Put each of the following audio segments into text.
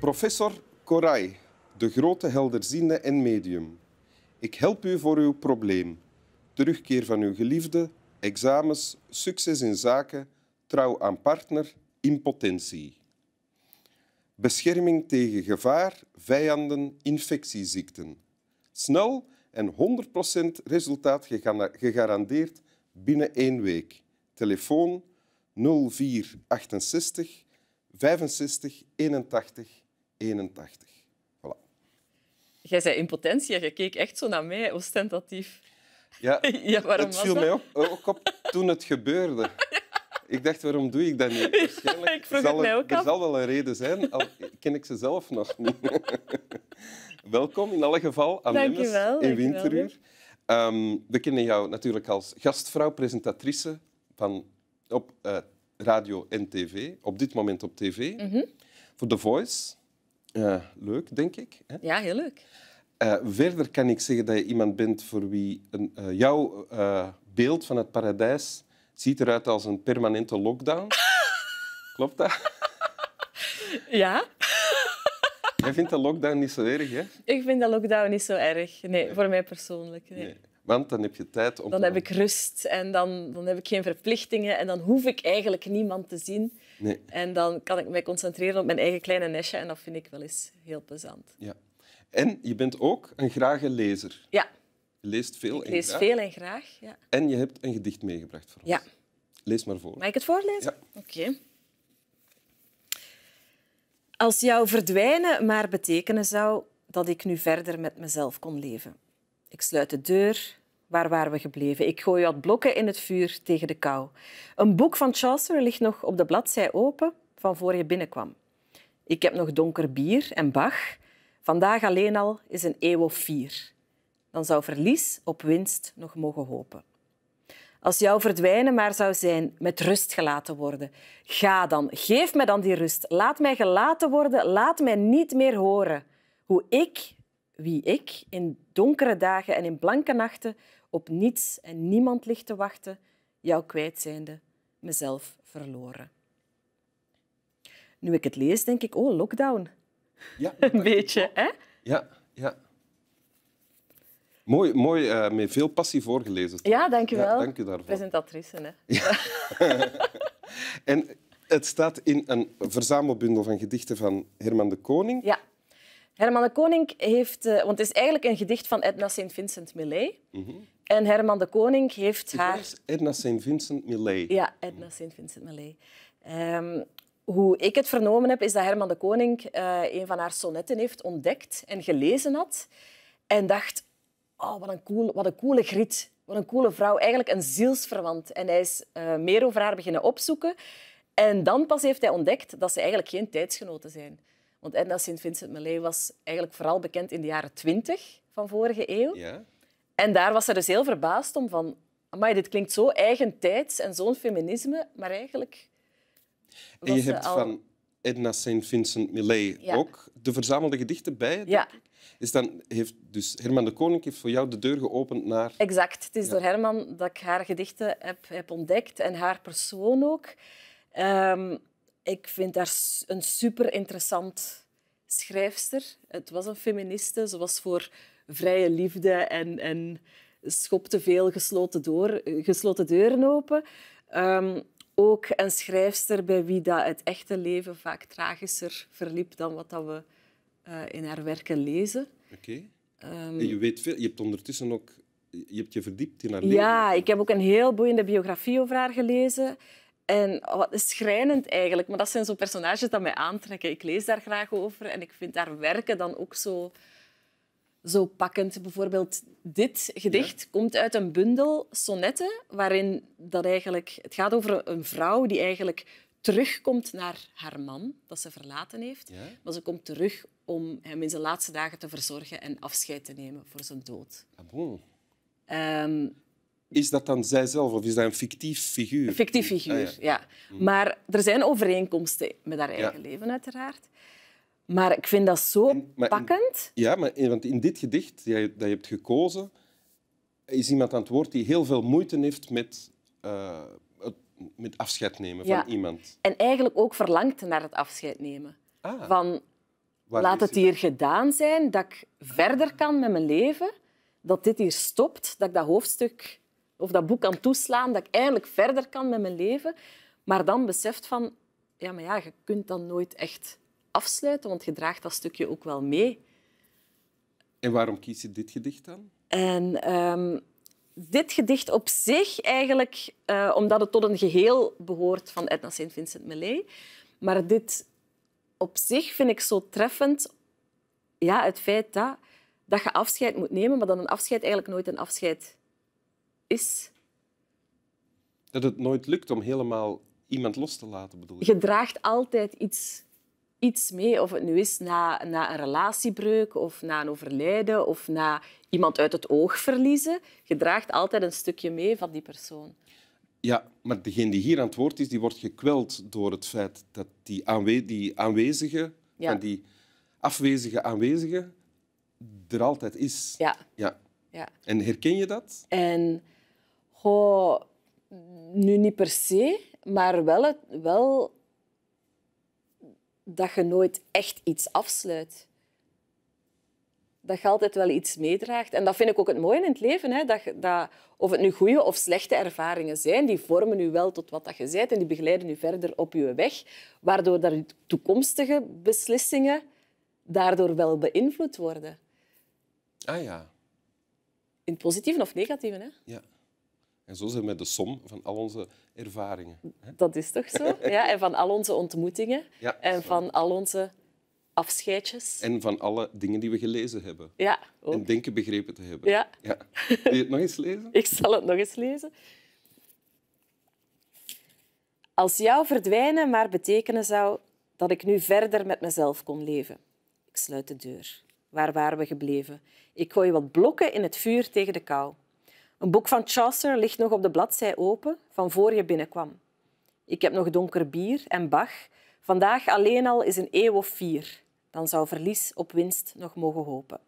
Professor Koray, de grote helderziende en medium. Ik help u voor uw probleem. Terugkeer van uw geliefde, examens, succes in zaken, trouw aan partner, impotentie. Bescherming tegen gevaar, vijanden, infectieziekten. Snel en 100% resultaat gegarandeerd binnen één week. Telefoon 0468 65 81 81. Voilà. Jij zei impotentie en je keek echt zo naar mij, ostentatief. Ja, ja waarom het was viel dat? mij op, ook op toen het gebeurde. Ik dacht, waarom doe ik dat niet? Waarschijnlijk Ik vroeg het mij er- ook Er af. zal wel een reden zijn, al ken ik ze zelf nog niet. Welkom in alle geval aan Memmes in. Winteruur. Ehm, we kennen jou natuurlijk als gastvrouw, presentatrice van, op eh, radio en tv. Op dit moment op tv. Mhm. Voor The Voice. Eh, leuk, denk ik. Hè? Ja, heel leuk. Eh, verder kan ik zeggen dat je iemand bent voor wie een, eh, jouw beeld van het paradijs ziet eruit als een permanente lockdown. Klopt dat? Ja, Jij vindt de lockdown niet zo erg, hè? ik vind dat lockdown niet zo erg. Nee, voor mij persoonlijk. Nee. Nee. Want dan heb je tijd om Dan te... heb ik rust en dan, dan heb ik geen verplichtingen en dan hoef ik eigenlijk niemand te zien. Nee, En dan kan ik mij concentreren op mijn eigen kleine nestje en dat vind ik wel eens heel plezant. ja. En je bent ook een grage lezer. Ja, Je leest veel ik en lees graag. veel en graag. Ja. En je hebt een gedicht meegebracht voor ons. ja. Lees maar voor. Mag ik het voorlezen? Ja. Oké. Als jouw verdwijnen maar betekenen zou dat ik nu verder met mezelf kon leven. Ik sluit de deur. Waar waren we gebleven? Ik gooi wat blokken in het vuur tegen de kou. Een boek van Chaucer ligt nog op de bladzij open van voor je binnenkwam. Ik heb nog donker bier en Bach. Vandaag alleen al is een eeuw of vier. Dan zou verlies op winst nog mogen hopen. Als jouw verdwijnen maar zou zijn met rust gelaten worden. Ga dan, geef mij dan die rust. Laat mij gelaten worden, laat mij niet meer horen. Hoe ik, wie ik, in donkere dagen en in blanke nachten op niets en niemand ligt te wachten, jou kwijt zijnde, mezelf verloren. Nu ik het lees, denk ik, oh, lockdown. Ja, Een beetje, hè? ja, ja. Mooi, mooi eh, met veel passie voorgelezen. Ja, dank je Ja, wel. dank u daarvoor. Presentatrice, hè? En het staat in een verzamelbundel van gedichten van Herman de Koning. Ja. Herman de Koning heeft... eh, want het is eigenlijk een gedicht van Edna St. Vincent Millay. En Herman de Koning heeft haar... Edna St. Vincent Millay. Ja, Edna St. Vincent Millay. Ehm, hoe ik het vernomen heb, is dat Herman de Koning eh, een van haar sonnetten heeft ontdekt en gelezen had. En dacht, oh, wat, een cool, wat een coole griet. Wat een coole vrouw. Eigenlijk een zielsverwant. En hij is eh, meer over haar beginnen opzoeken. En dan pas heeft hij ontdekt dat ze eigenlijk geen tijdsgenoten zijn. Want Edna St. Vincent Millay was eigenlijk vooral bekend in de jaren twintig van vorige eeuw. Ja. En daar was ze dus heel verbaasd om van... Amai, dit klinkt zo eigentijds en zo'n feminisme, maar eigenlijk... En je hebt al- van Edna St. Vincent Millay Ja. ook de verzamelde gedichten bij. Ja. Is dan heeft dus Herman de Koning heeft voor jou de deur geopend naar... Exact. Het is door Herman dat ik haar gedichten heb, heb ontdekt en haar persoon ook. Ehm, ik vind haar een super interessant schrijfster. Het was een feministe. Ze was voor vrije liefde en, en schopte veel gesloten, door, gesloten deuren open. Ehm, ook een schrijfster bij wie dat het echte leven vaak tragischer verliep dan wat dat we eh, in haar werken lezen. Oké. Ehm, je weet veel. Je hebt ondertussen ook... Je hebt je verdiept in haar leven. Ja, ik heb ook een heel boeiende biografie over haar gelezen. En wat is schrijnend eigenlijk, maar dat zijn zo personages dat mij aantrekken. Ik lees daar graag over en ik vind haar werken dan ook zo, zo pakkend. Bijvoorbeeld dit gedicht komt uit een bundel sonnetten waarin dat eigenlijk, het gaat over een vrouw die eigenlijk terugkomt naar haar man, dat ze verlaten heeft. Ja? Maar ze komt terug om hem in zijn laatste dagen te verzorgen en afscheid te nemen voor zijn dood. Ah, bon. Ehm, Is dat dan zijzelf of is dat een fictief figuur? Een fictief figuur, Ah, ja. Maar er zijn overeenkomsten met haar eigen leven, uiteraard. Maar ik vind dat zo En- maar in- pakkend. Ja, maar in, want in dit gedicht dat je, dat je hebt gekozen, is iemand aan het woord die heel veel moeite heeft met, eh, het- met afscheid nemen Ja. van iemand. En eigenlijk ook verlangt naar het afscheid nemen. Ah. Van, Waar Laat het hier gedaan zijn, dat ik verder kan met mijn leven, dat dit hier stopt, dat ik dat hoofdstuk of dat boek kan toeslaan, dat ik eigenlijk verder kan met mijn leven, maar dan beseft van, ja, maar ja, je kunt dan nooit echt afsluiten, want je draagt dat stukje ook wel mee. En waarom kies je dit gedicht dan? En ehm, dit gedicht op zich eigenlijk, eh, omdat het tot een geheel behoort van Edna St. Vincent Millay, maar dit op zich vind ik zo treffend, ja, het feit dat, dat je afscheid moet nemen, maar dat een afscheid eigenlijk nooit een afscheid is. Dat het nooit lukt om helemaal iemand los te laten, bedoel je? Je draagt altijd iets, iets mee, of het nu is na, na een relatiebreuk of na een overlijden of na iemand uit het oog verliezen. Je draagt altijd een stukje mee van die persoon. Ja, maar degene die hier aan het woord is, die wordt gekweld door het feit dat die, aanwe die aanwezige, Ja. van die afwezige aanwezige, er altijd is. Ja. ja. ja. En herken je dat? En goh, nu niet per se, maar wel, het, wel dat je nooit echt iets afsluit. Dat je altijd wel iets meedraagt. En dat vind ik ook het mooie in het leven. Hè? Dat, dat, of het nu goede of slechte ervaringen zijn, die vormen je wel tot wat dat je bent en die begeleiden je verder op je weg, waardoor dat toekomstige beslissingen daardoor wel beïnvloed worden. Ah ja. In het positieve of negatieve. Hè? ja. En zo zijn we de som van al onze ervaringen. hè? Dat is toch zo? Ja, en van al onze ontmoetingen Ja, en van al onze afscheidjes. En van alle dingen die we gelezen hebben. Ja, ook. En denken begrepen te hebben. Ja. ja. Wil je het nog eens lezen? Ik zal het nog eens lezen. Als jouw verdwijnen maar betekenen zou dat ik nu verder met mezelf kon leven. Ik sluit de deur. Waar waren we gebleven? Ik gooi wat blokken in het vuur tegen de kou. Een boek van Chaucer ligt nog op de bladzij open van voor je binnenkwam. Ik heb nog donker bier en Bach. Vandaag alleen al is een eeuw of vier. Dan zou verlies op winst nog mogen hopen.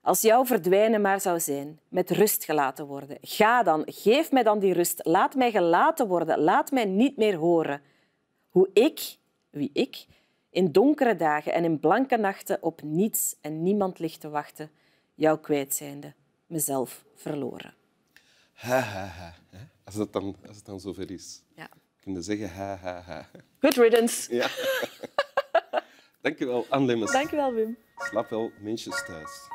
Als jouw verdwijnen maar zou zijn, met rust gelaten worden. Ga dan, geef mij dan die rust. Laat mij gelaten worden, laat mij niet meer horen. Hoe ik, wie ik, in donkere dagen en in blanke nachten op niets en niemand ligt te wachten, jou kwijt zijnde, mezelf verloren. Ha, ha, ha. hè? Als het dan, als het dan zover is. Ja. Kun je zeggen ha, ha, ha. Good riddance. Ja. Dank je wel, Anne Lemmens. Dank je wel, Wim. Slaap wel, mensjes thuis.